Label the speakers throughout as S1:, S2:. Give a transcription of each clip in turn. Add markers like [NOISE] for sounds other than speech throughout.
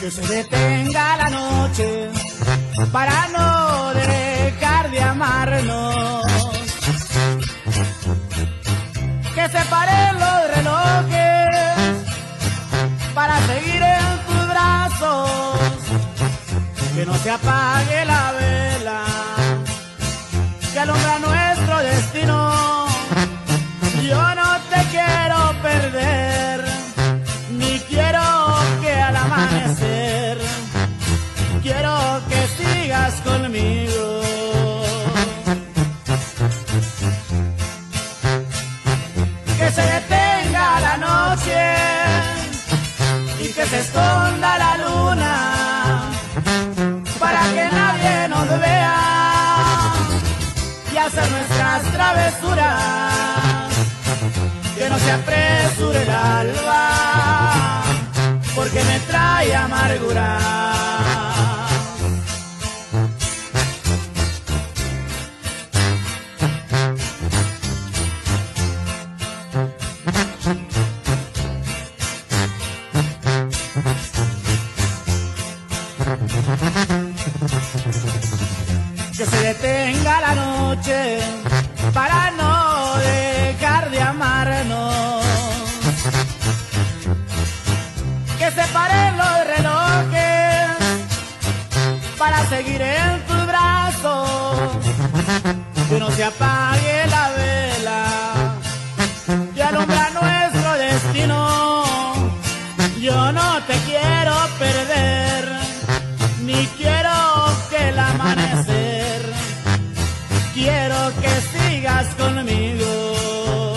S1: Que se detenga la noche para no dejar de amarnos. Que se paren los relojes para seguir en tus brazos. Que no se apague la vela que alumbra quiero que sigas conmigo. Que se detenga la noche y que se esconda la luna para que nadie nos vea y hacer nuestras travesuras. Que no se apresure el alba, porque me trae amargura. [LAUGHS] que se detenga la noche para no dejar de amarnos. Que se paren los relojes para seguir en tus brazos. Que no se apague la vela que alumbra nuestro destino. Yo no te quiero perder, ni quiero que el amanecer. Quiero que sigas conmigo.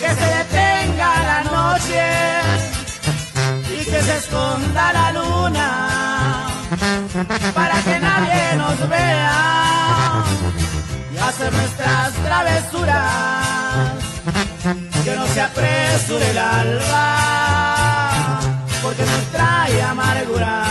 S1: Que se detenga la noche y que se esconda la luna para que nadie nos vea y hacer nuestras travesuras. Que no se apresure el alba porque nos trae amargura.